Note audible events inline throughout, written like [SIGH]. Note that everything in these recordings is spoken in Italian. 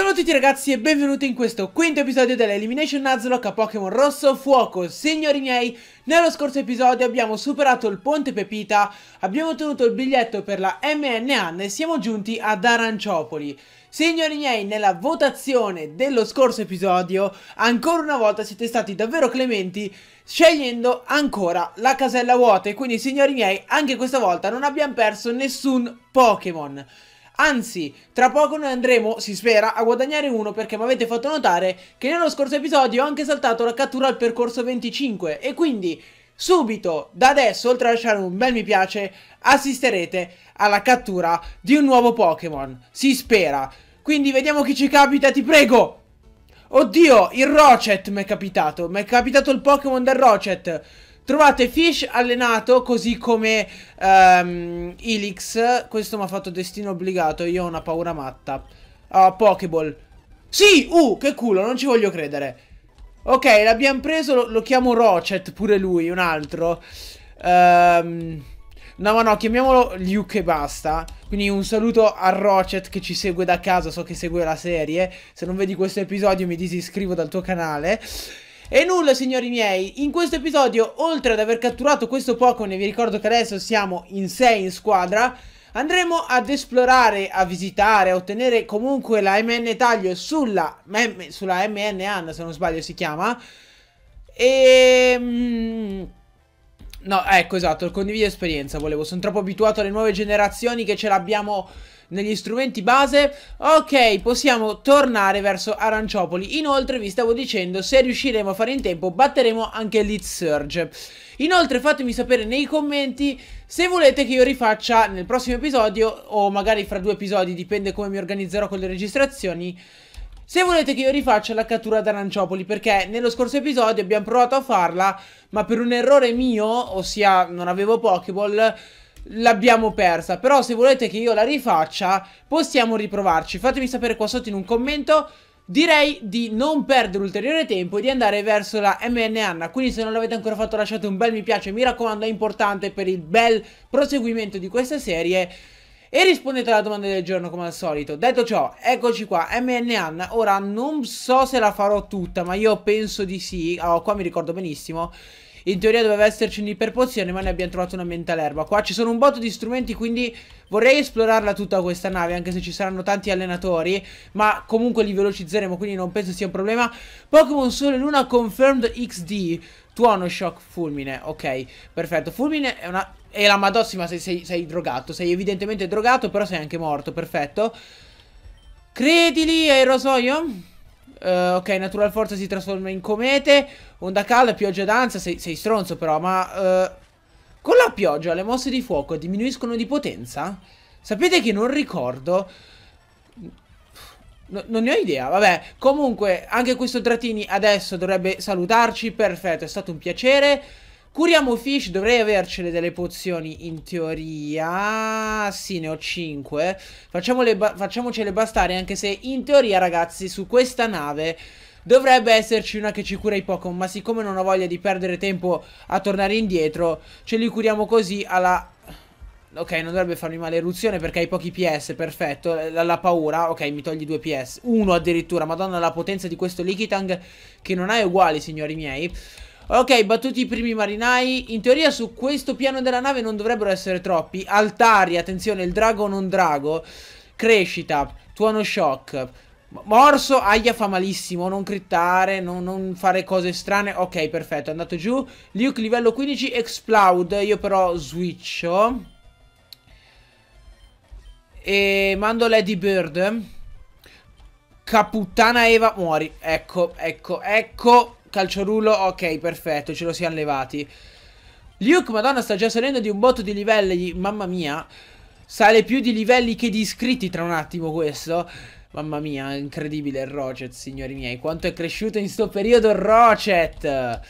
Ciao a tutti ragazzi e benvenuti in questo quinto episodio dell'Elimination Nuzlocke a Pokémon Rosso Fuoco. Signori miei, nello scorso episodio abbiamo superato il Ponte Pepita Abbiamo ottenuto il biglietto per la MN e siamo giunti ad Aranciopoli. Signori miei, nella votazione dello scorso episodio Ancora una volta siete stati davvero clementi Scegliendo ancora la casella vuota E quindi signori miei, anche questa volta non abbiamo perso nessun Pokémon Anzi, tra poco noi andremo, si spera, a guadagnare uno perché mi avete fatto notare che nello scorso episodio ho anche saltato la cattura al percorso 25 e quindi subito, da adesso, oltre a lasciare un bel mi piace, assisterete alla cattura di un nuovo Pokémon. Si spera. Quindi vediamo chi ci capita, ti prego! Oddio, il Rochet mi è capitato, mi è capitato il Pokémon del Rochet. Trovate Fish allenato così come um, Elix. Questo mi ha fatto destino obbligato. Io ho una paura matta. Uh, Pokéball. Sì! Uh, che culo, non ci voglio credere. Ok, l'abbiamo preso, lo, lo, chiamo Rochet, pure lui, un altro. Um, no, ma no, chiamiamolo Luke e basta. Quindi un saluto a Rochet che ci segue da casa, so che segue la serie. Se non vedi questo episodio mi disiscrivo dal tuo canale. E nulla signori miei, in questo episodio oltre ad aver catturato questo Pokémon vi ricordo che adesso siamo in 6 in squadra Andremo ad esplorare, a visitare, a ottenere comunque la MN taglio sulla, sulla MN Anna se non sbaglio si chiama. E... No, ecco esatto, il condivido esperienza volevo, sono troppo abituato alle nuove generazioni che ce l'abbiamo negli strumenti base. Ok, possiamo tornare verso Aranciopoli. Inoltre vi stavo dicendo, se riusciremo a fare in tempo batteremo anche Lead Surge. Inoltre fatemi sapere nei commenti se volete che io rifaccia nel prossimo episodio O magari fra due episodi, dipende come mi organizzerò con le registrazioni se volete che io rifaccia la cattura d'Aranciopoli perché nello scorso episodio abbiamo provato a farla ma per un errore mio, ossia non avevo Pokéball, l'abbiamo persa. Però se volete che io la rifaccia, possiamo riprovarci. Fatemi sapere qua sotto in un commento. Direi di non perdere ulteriore tempo e di andare verso la MN Anna Quindi se non l'avete ancora fatto lasciate un bel mi piace Mi raccomando è importante per il bel proseguimento di questa serie E rispondete alla domanda del giorno come al solito. Detto ciò, eccoci qua, MN Ora non so se la farò tutta ma io penso di sì. Oh, Qua mi ricordo benissimo. In teoria doveva esserci un'iperpozione ma ne abbiamo trovato una mental erba. Qua ci sono un botto di strumenti quindi vorrei esplorarla tutta questa nave Anche se ci saranno tanti allenatori Ma comunque li velocizzeremo quindi non penso sia un problema. Pokémon Sole Luna Confirmed XD Tuono Shock Fulmine Ok perfetto. Fulmine è una... È la madossima sei, sei, sei drogato Sei evidentemente drogato però sei anche morto Perfetto Credili aerosoio Uh, ok, Natural Forza si trasforma in comete. Onda calda, pioggia danza. Sei, sei stronzo, però. Ma uh, con la pioggia le mosse di fuoco diminuiscono di potenza? Sapete che non ricordo. No, non ne ho idea. Vabbè, comunque, anche questo Dratini adesso dovrebbe salutarci. Perfetto, è stato un piacere. Curiamo Fish, dovrei avercele delle pozioni in teoria Sì, ne ho 5 Facciamocele bastare anche se in teoria ragazzi su questa nave Dovrebbe esserci una che ci cura i Pokémon Ma siccome non ho voglia di perdere tempo a tornare indietro Ce li curiamo così alla... Ok, non dovrebbe farmi male eruzione perché hai pochi PS, perfetto. La, la, paura, ok, mi togli due PS. Uno addirittura, madonna la potenza di questo Likitang che non ha uguali, signori miei. Ok, battuti i primi marinai. In teoria su questo piano della nave non dovrebbero essere troppi. Altari, attenzione, il drago non drago. Crescita, tuono shock. Morso, aia fa malissimo, non crittare, non, non, fare cose strane Ok, perfetto, è andato giù Luke livello 15, explode Io però switcho E mando Lady Bird Caputtana Eva, muori Ecco, ecco, ecco Calciorullo, ok, perfetto, ce lo siamo levati. Luke, madonna, sta già salendo di un botto di livelli, mamma mia. Sale più di livelli che di iscritti tra un attimo questo. Mamma mia, incredibile il Rocet, signori miei. Quanto è cresciuto in sto periodo il Rocet.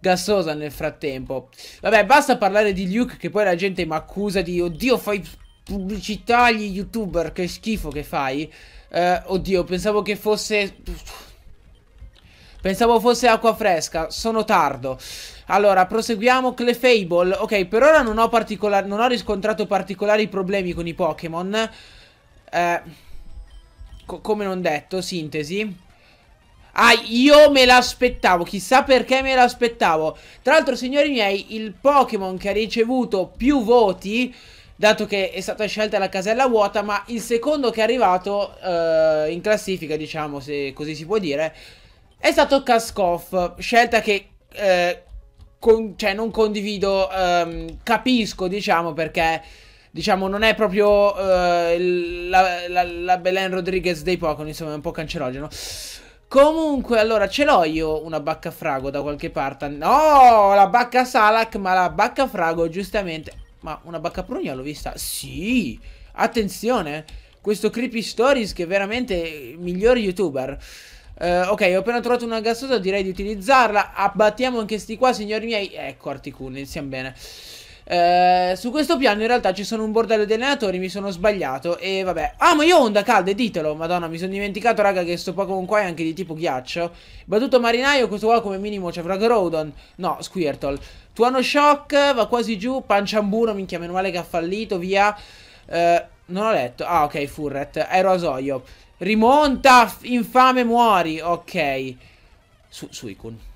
Gassosa nel frattempo. Vabbè, basta parlare di Luke che poi la gente mi accusa di... Oddio, fai pubblicità agli youtuber, che schifo che fai. Uh, oddio, pensavo che fosse... Pensavo fosse acqua fresca, sono tardo. Allora, proseguiamo. Clefable. Ok, per ora non ho, non ho riscontrato particolari problemi con i Pokémon. Eh, co come non detto, sintesi. Ah, io me l'aspettavo, chissà perché me l'aspettavo. Tra l'altro, signori miei, il Pokémon che ha ricevuto più voti, dato che è stata scelta la casella vuota, ma il secondo che è arrivato uh, in classifica, diciamo, se così si può dire, è stato Kaskoff, scelta che... Uh, con, cioè, non condivido, um, capisco, diciamo, perché diciamo, non è proprio uh, la, la, la Belen Rodriguez dei Pokémon, insomma, è un po' cancerogeno. Comunque, allora, ce l'ho io una bacca frago da qualche parte. No, la bacca Salak, ma la bacca frago, giustamente. Ma una bacca prugna l'ho vista? Sì! Attenzione! Questo Creepy Stories che è veramente miglior youtuber. Uh, ok, ho appena trovato una gassosa, direi di utilizzarla. Abbattiamo anche sti qua, signori miei. Ecco, Articool, iniziamo bene. Eh, su questo piano in realtà ci sono un bordello di allenatori, mi sono sbagliato e vabbè. Ah, ma io ho onda calda, ditelo, madonna, mi sono dimenticato, raga, che sto Pokémon qua è anche di tipo ghiaccio. Battuto marinaio, questo qua come minimo c'è Fragrodon. No, Squirtle. Tuono Shock, va quasi giù, Panciamburo, minchia, meno male che ha fallito, via. Eh, non ho letto. Ah, ok, Furret, Aerosoio. Rimonta, infame, muori, ok. Su, Suicune.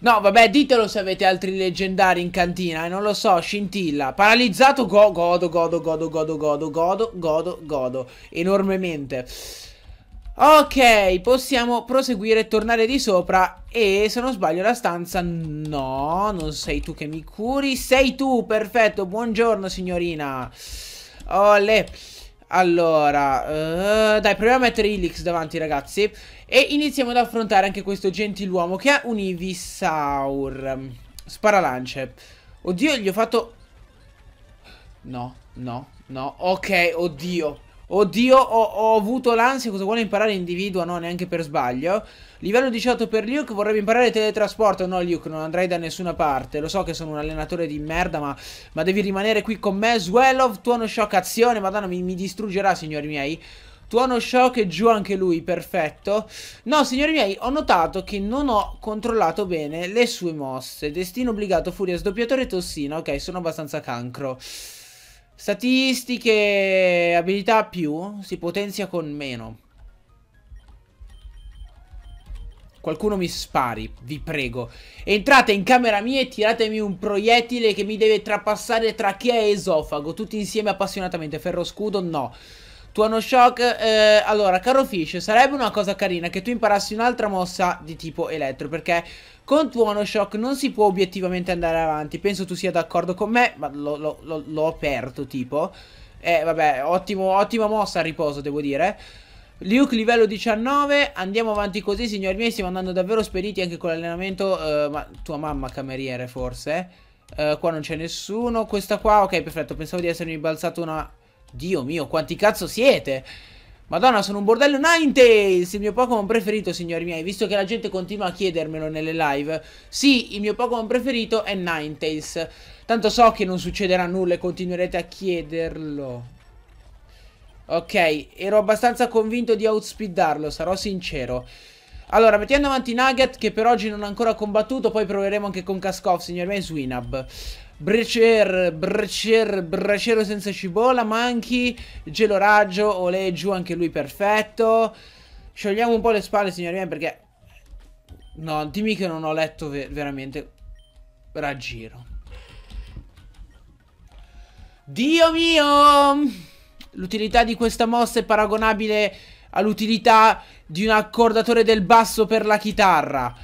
No, vabbè, ditelo se avete altri leggendari in cantina, eh, non lo so, scintilla. Paralizzato, go godo, godo, godo, godo, godo, godo, godo, godo, enormemente. Ok, possiamo proseguire tornare di sopra e se non sbaglio la stanza... No, non sei tu che mi curi, sei tu, perfetto, buongiorno signorina. Olè. Allora, uh, dai, proviamo a mettere Ilix davanti, ragazzi. E iniziamo ad affrontare anche questo gentiluomo che ha un Ivisaur. Sparalance. Oddio, gli ho fatto... No, no, no. Ok, oddio. Oddio, ho, ho avuto l'ansia, cosa vuole imparare individua, no, neanche per sbaglio. Livello 18 per Luke, vorrebbe imparare teletrasporto, no Luke, non andrai da nessuna parte. Lo so che sono un allenatore di merda, ma, ma devi rimanere qui con me. Swellov, tuono shock, azione, madonna, mi, mi distruggerà, signori miei. Tuono shock e giù anche lui, perfetto. No, signori miei, ho notato che non ho controllato bene le sue mosse. Destino obbligato, furia, sdoppiatore, tossina. Ok, sono abbastanza cancro. Statistiche, abilità più, si potenzia con meno. Qualcuno mi spari, vi prego. Entrate in camera mia e tiratemi un proiettile che mi deve trapassare trachea e esofago. Tutti insieme appassionatamente. Ferro scudo, no. Tuono shock. Eh, allora, caro Fish, sarebbe una cosa carina che tu imparassi un'altra mossa di tipo elettro. Perché con Tuono Shock non si può obiettivamente andare avanti. Penso tu sia d'accordo con me, ma l'ho aperto tipo. Eh, vabbè, ottimo, ottima mossa a riposo, devo dire. Luke livello 19, andiamo avanti così, signori miei, stiamo andando davvero spediti anche con l'allenamento. Uh, ma tua mamma cameriere, forse? Uh, qua non c'è nessuno. Questa qua, ok, perfetto, pensavo di essermi balzato una... Dio mio, quanti cazzo siete? Madonna, sono un bordello Ninetales, il mio Pokémon preferito, signori miei, visto che la gente continua a chiedermelo nelle live. Sì, il mio Pokémon preferito è Ninetales. Tanto so che non succederà nulla e continuerete a chiederlo. Ok, ero abbastanza convinto di outspeedarlo, sarò sincero. Allora, mettendo avanti Nugget, che per oggi non ha ancora combattuto, poi proveremo anche con Kaskov, signori miei, Swinab. Brecer, Brecer, Brecero senza cibola, Manchi, Gelo Raggio, Olè giù anche lui perfetto. Sciogliamo un po' le spalle, signori miei, perché... No, dimmi che non ho letto ve veramente raggiro. Dio mio! L'utilità di questa mossa è paragonabile all'utilità di un accordatore del basso per la chitarra.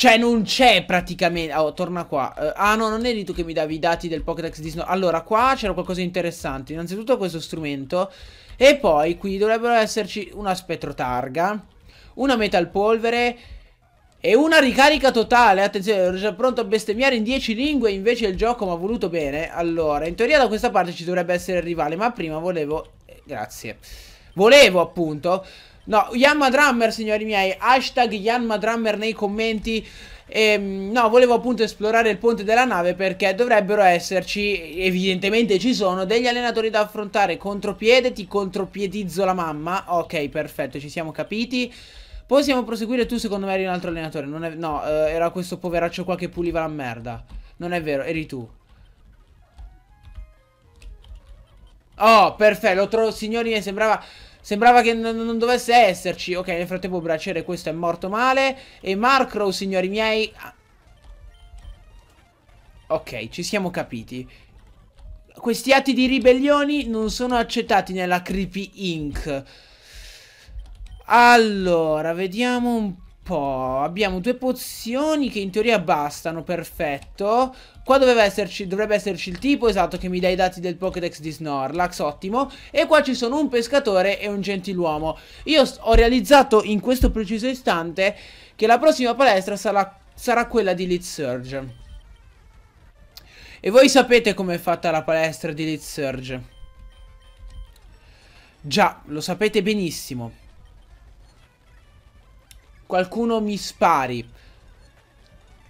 Cioè, non c'è praticamente... Oh, torna qua. Uh, ah, no, non eri tu che mi davi i dati del Pokédex di Snow. Allora, qua c'era qualcosa di interessante. Innanzitutto questo strumento. E poi qui dovrebbero esserci una spettrotarga, una metal polvere e una ricarica totale. Attenzione, ero già pronto a bestemmiare in 10 lingue, invece il gioco mi ha voluto bene. Allora, in teoria da questa parte ci dovrebbe essere il rivale, ma prima volevo... Eh, grazie. Volevo, appunto No, Yamma Drummer, signori miei. Hashtag Yamma Drummer nei commenti. Ehm, no, volevo appunto esplorare il ponte della nave perché dovrebbero esserci, evidentemente ci sono, degli allenatori da affrontare. Contropiede, ti contropiedizzo la mamma. Ok, perfetto, ci siamo capiti. Possiamo proseguire, tu secondo me eri un altro allenatore. È, no, eh, era questo poveraccio qua che puliva la merda. Non è vero, eri tu. Oh, perfetto, lo trovo, signori, sembrava... Sembrava che non dovesse esserci. Ok, nel frattempo Braciere questo è morto male. E Markrow, signori miei... Ok, ci siamo capiti. Questi atti di ribellioni non sono accettati nella Creepy Inc. Allora, vediamo un po'. Abbiamo due pozioni che in teoria bastano, perfetto. Qua esserci, dovrebbe esserci il tipo, esatto, che mi dà i dati del Pokédex di Snorlax, ottimo. E qua ci sono un pescatore e un gentiluomo. Io ho realizzato in questo preciso istante che la prossima palestra sarà, sarà quella di Lead Surge. E voi sapete com'è fatta la palestra di Lead Surge. Già, lo sapete benissimo. Qualcuno mi spari.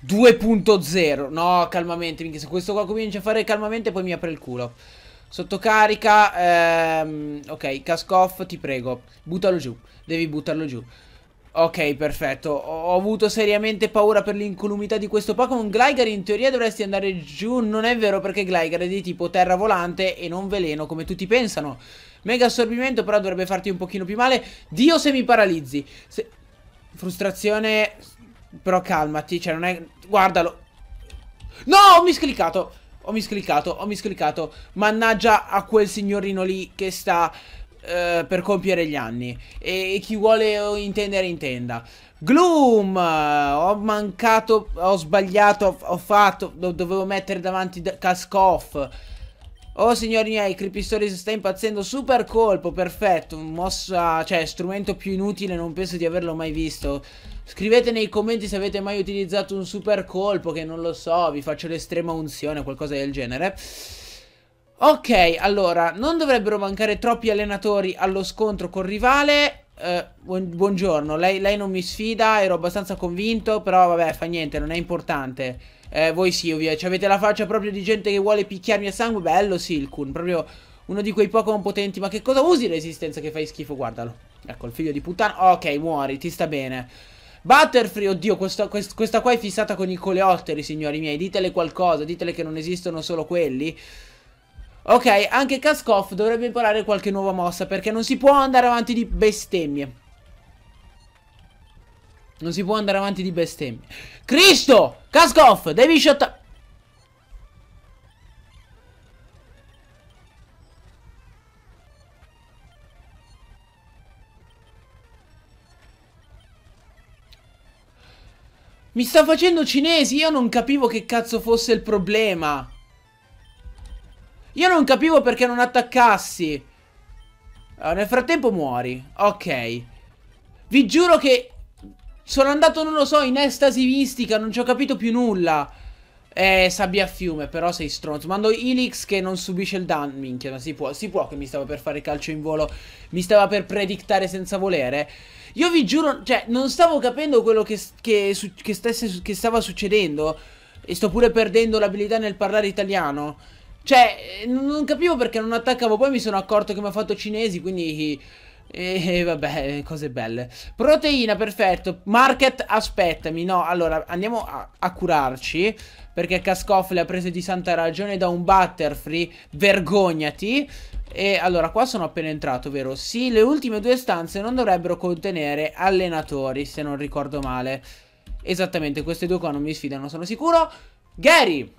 2.0. No, calmamente. Se questo qua comincia a fare calmamente, poi mi apre il culo. Sottocarica. Ehm, ok, casco off, ti prego. Buttalo giù. Devi buttarlo giù. Ok, perfetto. Ho avuto seriamente paura per l'incolumità di questo Pokémon. Gligar in teoria dovresti andare giù. Non è vero perché Gligar è di tipo terra volante e non veleno come tutti pensano. Mega assorbimento però dovrebbe farti un pochino più male. Dio se mi paralizzi. Se... Frustrazione... Però calmati, cioè non è... Guardalo. No, ho miscliccato. Ho miscliccato, ho miscliccato. Mannaggia a quel signorino lì che sta eh, per compiere gli anni. E, chi vuole intendere intenda. Gloom, ho mancato, ho sbagliato, ho, fatto, dovevo mettere davanti Off. Oh signori miei, Creepy Stories sta impazzendo, super colpo, perfetto, mossa, cioè strumento più inutile, non penso di averlo mai visto. Scrivete nei commenti se avete mai utilizzato un super colpo, che non lo so, vi faccio l'estrema unzione, qualcosa del genere. Ok, allora, non dovrebbero mancare troppi allenatori allo scontro col rivale. Eh, buongiorno, lei, lei, non mi sfida, ero abbastanza convinto, però vabbè, fa niente, non è importante. Eh, voi sì, ci avete la faccia proprio di gente che vuole picchiarmi a sangue. Bello Silkun, proprio uno di quei Pokémon potenti. Ma che cosa usi resistenza che fai schifo? Guardalo. Ecco, il figlio di puttana. Ok, muori, ti sta bene. Butterfree, oddio, questa, questa qua è fissata con i coleotteri, signori miei. Ditele qualcosa, ditele che non esistono solo quelli. Ok, anche Kaskov dovrebbe imparare qualche nuova mossa perché non si può andare avanti di bestemmie. Non si può andare avanti di bestemmie. Cristo! Kaskov, devi shot... Mi sta facendo cinesi, io non capivo che cazzo fosse il problema. Io non capivo perché non attaccassi. Allora, nel frattempo muori. Ok. Vi giuro che sono andato, non lo so, in estasi mistica. Non ci ho capito più nulla. Eh, sabbia a fiume, però sei stronzo. Mando Ilix che non subisce il danno. Minchia, ma si può, si può che mi stava per fare calcio in volo. Mi stava per predictare senza volere. Io vi giuro, cioè, non stavo capendo quello che, che, che, stesse, che stava succedendo. E sto pure perdendo l'abilità nel parlare italiano. Cioè, non capivo perché non attaccavo, poi mi sono accorto che mi ha fatto cinesi, quindi... E eh, vabbè, cose belle. Proteina, perfetto. Market, aspettami. No, allora andiamo a, a curarci. Perché Cascoff le ha prese di santa ragione da un Butterfree. Vergognati. E allora, qua sono appena entrato, vero? Sì, le ultime due stanze non dovrebbero contenere allenatori, se non ricordo male. Esattamente, queste due qua non mi sfidano, sono sicuro. Gary!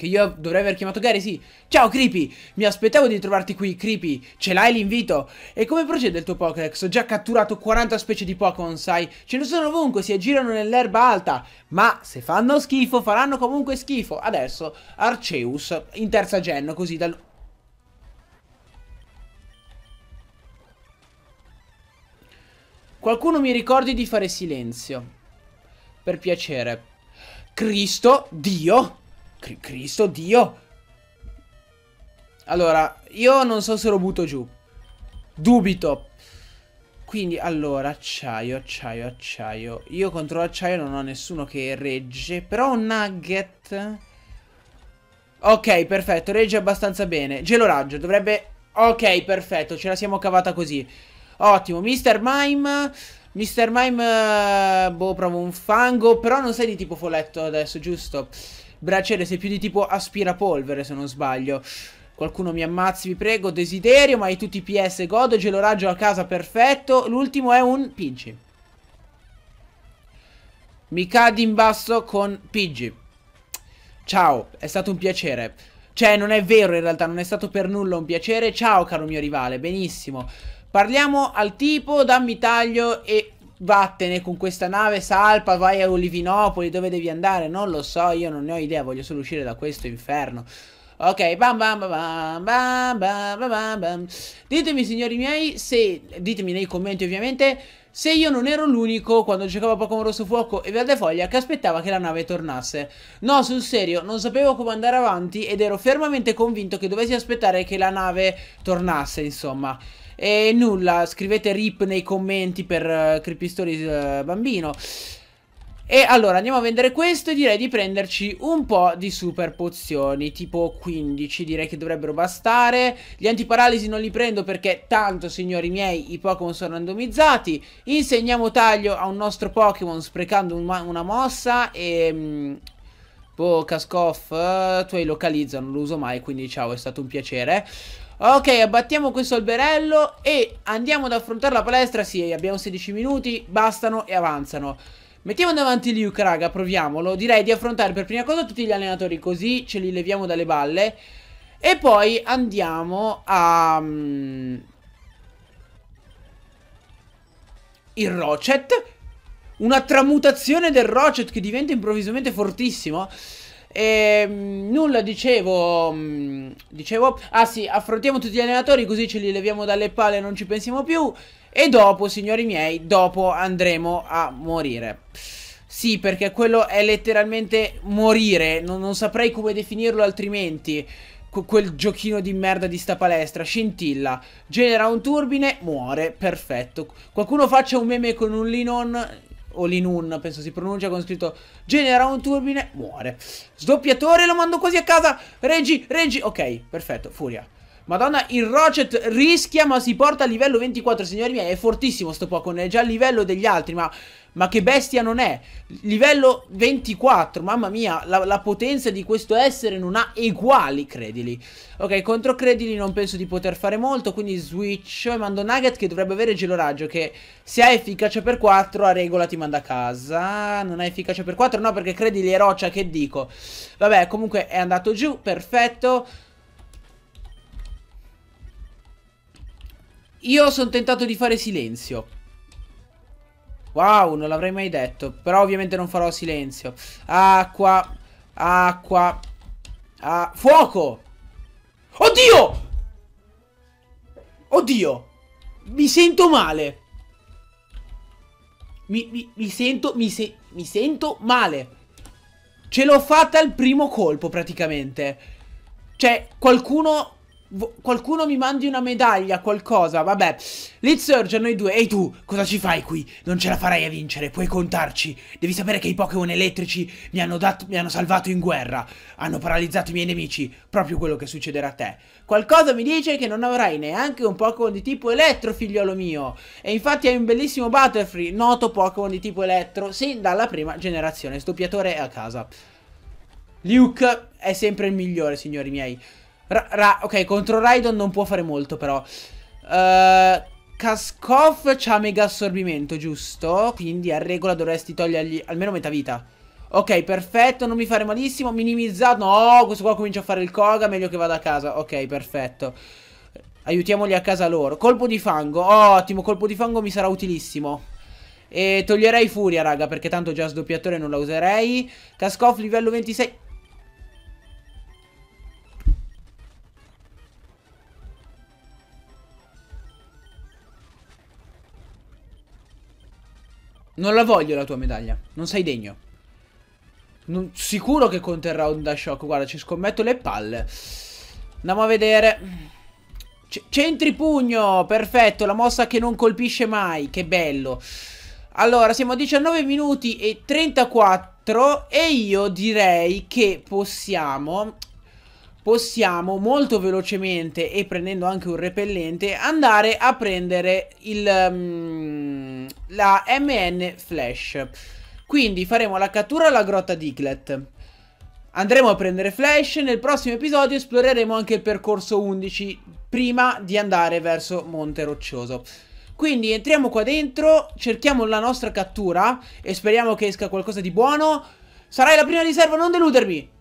Che io dovrei aver chiamato Gary, sì. Ciao, Creepy! Mi aspettavo di trovarti qui, Creepy. Ce l'hai l'invito? E come procede il tuo Pokédex? Ho già catturato 40 specie di Pokémon, sai? Ce ne sono ovunque, si aggirano nell'erba alta. Ma se fanno schifo, faranno comunque schifo. Adesso, Arceus, in terza gen, così dal... Qualcuno mi ricordi di fare silenzio. Per piacere. Cristo, Dio... Cristo Dio. Allora, io non so se lo butto giù. Dubito. Quindi, allora, acciaio, acciaio, acciaio. Io contro l'acciaio non ho nessuno che regge. Però un nugget... Ok, perfetto, regge abbastanza bene. Geloraggio, dovrebbe... Ok, perfetto, ce la siamo cavata così. Ottimo, Mr. Mime... Mr. Mime... boh, provo un fango. Però non sei di tipo folletto adesso? Giusto. Braciere sei più di tipo aspirapolvere se non sbaglio. Qualcuno mi ammazzi, vi prego. Desiderio, ma hai tutti i PS. Godo, geloraggio a casa, perfetto. L'ultimo è un Pinci. Mi cadi in basso con Pidgey. Ciao, è stato un piacere. Cioè, non è vero in realtà, non è stato per nulla un piacere. Ciao, caro mio rivale, benissimo. Parliamo al tipo, dammi taglio e vattene con questa nave, salpa, vai a Olivinopoli, dove devi andare? Non lo so, io non ne ho idea, voglio solo uscire da questo inferno. Ok, bam bam bam bam bam bam bam Ditemi signori miei se, ditemi nei commenti ovviamente se io non ero l'unico quando giocavo a Pokémon Rosso Fuoco e Verde Foglia che aspettava che la nave tornasse. No, sul serio, non sapevo come andare avanti ed ero fermamente convinto che dovessi aspettare che la nave tornasse, insomma. E nulla, scrivete rip nei commenti per uh, Creepy Stories uh, bambino. E allora andiamo a vendere questo e direi di prenderci un po' di super pozioni, tipo 15 direi che dovrebbero bastare. Gli antiparalisi non li prendo perché tanto signori miei i Pokémon sono randomizzati. Insegniamo taglio a un nostro Pokémon sprecando un una mossa e... Mm, boh, Cascoff, uh, tu hai localizza, non lo uso mai quindi ciao è stato un piacere. Ok, abbattiamo questo alberello e andiamo ad affrontare la palestra. Sì, abbiamo 16 minuti, bastano e avanzano. Mettiamo davanti Luke, raga, proviamolo. Direi di affrontare per prima cosa tutti gli allenatori, così ce li leviamo dalle balle. E poi andiamo a... Um, il Rochet. Una tramutazione del Rochet che diventa improvvisamente fortissimo. E ehm, nulla, dicevo. Mm, dicevo. Ah sì, affrontiamo tutti gli allenatori così ce li leviamo dalle palle e non ci pensiamo più. E dopo, signori miei, dopo andremo a morire. Sì, perché quello è letteralmente morire. Non, non saprei come definirlo altrimenti. quel giochino di merda di sta palestra. Scintilla. Genera un turbine, muore. Perfetto. Qualcuno faccia un meme con un Linon. O Linun, penso si pronuncia con scritto Genera un turbine, muore. Sdoppiatore, lo mando quasi a casa. Reggi, reggi. Ok, perfetto. Furia. Madonna, il Rochet rischia ma si porta a livello 24, signori miei, è fortissimo sto Pokémon, è già a livello degli altri, ma, ma che bestia non è? Livello 24, mamma mia, la, la, potenza di questo essere non ha eguali, credili. Ok, contro credili non penso di poter fare molto, quindi switch e mando Nugget che dovrebbe avere geloraggio, che se ha efficacia per 4 a regola ti manda a casa. Non ha efficacia per 4, no, perché credili è roccia, che dico? Vabbè, comunque è andato giù, perfetto. Io sono tentato di fare silenzio. Wow, non l'avrei mai detto. Però ovviamente non farò silenzio. Acqua. Acqua. Ah, fuoco! Oddio! Oddio! Mi sento male. Mi, mi, mi sento... Mi, se, mi sento male. Ce l'ho fatta al primo colpo praticamente. Cioè, qualcuno Qualcuno mi mandi una medaglia, qualcosa, vabbè. Lead Surge noi due. Ehi tu, cosa ci fai qui? Non ce la farai a vincere, puoi contarci. Devi sapere che i Pokémon elettrici mi hanno, dato, mi hanno salvato in guerra. Hanno paralizzato i miei nemici, proprio quello che succederà a te. Qualcosa mi dice che non avrai neanche un Pokémon di tipo elettro, figliolo mio. E infatti hai un bellissimo Butterfree, noto Pokémon di tipo elettro, sin dalla prima generazione. Stoppiatore a casa. Luke è sempre il migliore, signori miei. Ra, ra, ok, contro Raidon non può fare molto però. Uh, Kaskov c'ha mega assorbimento, giusto? Quindi a regola dovresti togliergli almeno metà vita. Ok, perfetto, non mi fare malissimo. Minimizzato. No, questo qua comincia a fare il Koga, meglio che vada a casa. Ok, perfetto. Aiutiamoli a casa loro. Colpo di fango. Ottimo, colpo di fango mi sarà utilissimo. E toglierei furia, raga, perché tanto già sdoppiatore non la userei. Kaskov livello 26. Non la voglio la tua medaglia. Non sei degno. Non, sicuro che conterrà un da shock. Guarda, ci scommetto le palle. Andiamo a vedere. C centri pugno. Perfetto. La mossa che non colpisce mai. Che bello. Allora, siamo a 19 minuti e 34. E io direi che possiamo possiamo molto velocemente e prendendo anche un repellente andare a prendere il, um, la MN Flash. Quindi faremo la cattura alla grotta Diglett. andremo a prendere Flash. Nel prossimo episodio esploreremo anche il percorso 11 prima di andare verso Monte Roccioso. Quindi entriamo qua dentro, cerchiamo la nostra cattura e speriamo che esca qualcosa di buono. Sarai la prima riserva, non deludermi!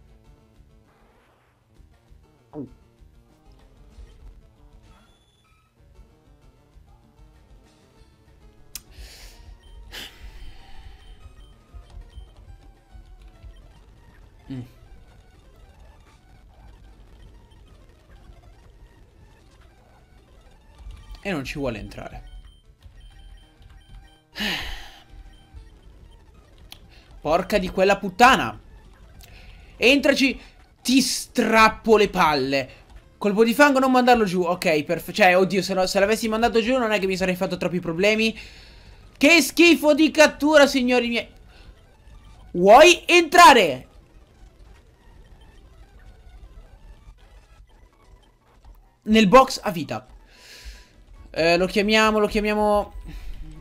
E non ci vuole entrare. [SIGHS] Porca di quella puttana. Entraci. Ti strappo le palle. Colpo di fango, non mandarlo giù. Ok, perfetto. Cioè, oddio, se, se l'avessi mandato giù non è che mi sarei fatto troppi problemi. Che schifo di cattura, signori miei. Vuoi entrare? nel box a vita. Eh, lo chiamiamo, lo chiamiamo...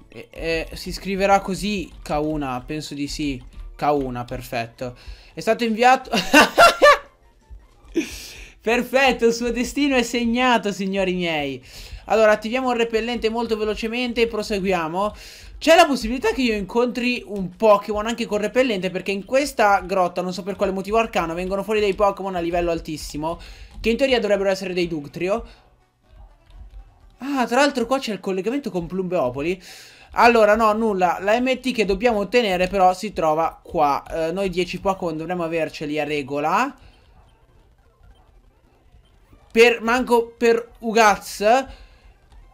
Eh, eh, si scriverà così K1, penso di sì. K1, perfetto. È stato inviato... [LAUGHS] perfetto, il suo destino è segnato, signori miei. Allora, attiviamo il repellente molto velocemente e proseguiamo. C'è la possibilità che io incontri un Pokémon anche con repellente perché in questa grotta, non so per quale motivo arcano, vengono fuori dei Pokémon a livello altissimo che in teoria dovrebbero essere dei Ductrio. Ah, tra l'altro qua c'è il collegamento con Plumbeopoli. Allora, no, nulla. La MT che dobbiamo ottenere però si trova qua. Eh, noi 10 Pokémon dovremmo averceli a regola. Per, manco per Ugaz.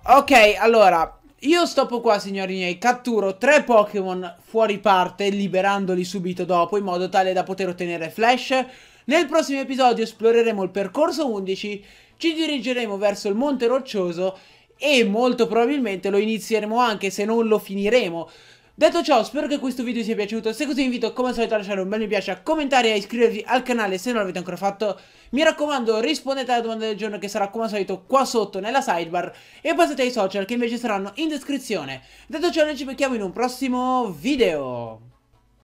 Ok, allora, io stoppo qua, signori miei. Catturo 3 Pokémon fuori parte, liberandoli subito dopo, in modo tale da poter ottenere Flash. Nel prossimo episodio esploreremo il percorso 11, ci dirigeremo verso il Monte Roccioso e molto probabilmente lo inizieremo anche se non lo finiremo. Detto ciò, spero che questo video sia piaciuto, se così vi invito come al solito a lasciare un bel mi piace, a commentare e a iscrivervi al canale se non l'avete ancora fatto. Mi raccomando, rispondete alla domanda del giorno che sarà come al solito qua sotto nella sidebar e passate ai social che invece saranno in descrizione. Detto ciò, noi ci becchiamo in un prossimo video.